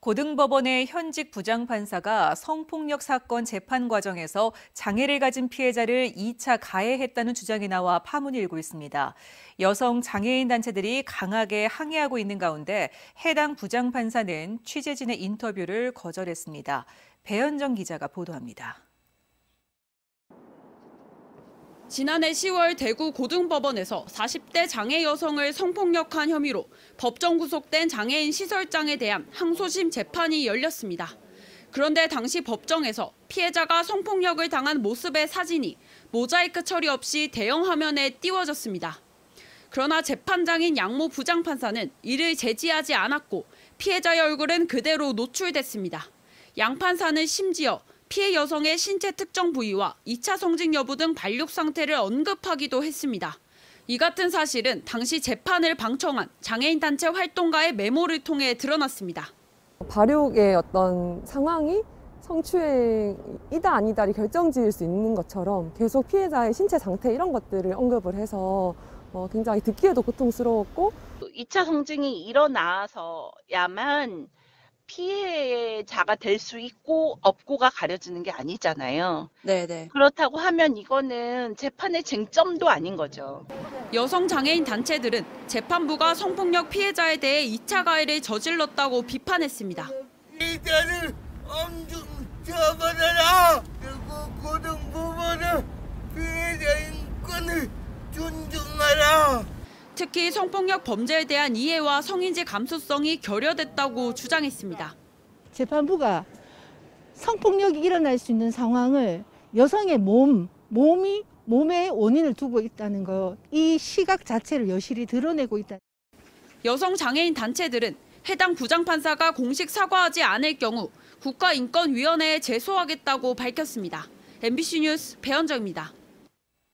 고등법원의 현직 부장판사가 성폭력 사건 재판 과정에서 장애를 가진 피해자를 2차 가해했다는 주장이 나와 파문이 일고 있습니다. 여성 장애인 단체들이 강하게 항의하고 있는 가운데 해당 부장판사는 취재진의 인터뷰를 거절했습니다. 배현정 기자가 보도합니다. 지난해 10월 대구 고등법원에서 40대 장애 여성을 성폭력한 혐의로 법정 구속된 장애인 시설장에 대한 항소심 재판이 열렸습니다. 그런데 당시 법정에서 피해자가 성폭력을 당한 모습의 사진이 모자이크 처리 없이 대형 화면에 띄워졌습니다. 그러나 재판장인 양모 부장판사는 이를 제지하지 않았고 피해자의 얼굴은 그대로 노출됐습니다. 양 판사는 심지어 피해 여성의 신체 특정 부위와 2차 성징 여부 등 발육 상태를 언급하기도 했습니다. 이 같은 사실은 당시 재판을 방청한 장애인 단체 활동가의 메모를 통해 드러났습니다. 발육의 어떤 상황이 성추행이다 아니다를 결정지을 수 있는 것처럼 계속 피해자의 신체 상태 이런 것들을 언급을 해서 어, 굉장히 듣기에도 고통스러웠고 2차 성징이 일어나서야만 피해자가 될 수 있고 없고가 가려지는 게 아니잖아요. 네네. 그렇다고 하면 이거는 재판의 쟁점도 아닌 거죠. 여성 장애인 단체들은 재판부가 성폭력 피해자에 대해 2차 가해를 저질렀다고 비판했습니다. 피해자를 엄중 처벌하라. 그리고 고등부모는 피해자 인권을 존중하라. 특히 성폭력 범죄에 대한 이해와 성인지 감수성이 결여됐다고 주장했습니다. 재판부가 성폭력이 일어날 수 있는 상황을 여성의 몸, 몸이 몸에 원인을 두고 있다는 것, 이 시각 자체를 여실히 드러내고 있다. 여성 장애인 단체들은 해당 부장판사가 공식 사과하지 않을 경우 국가인권위원회에 제소하겠다고 밝혔습니다. MBC 뉴스 배현정입니다.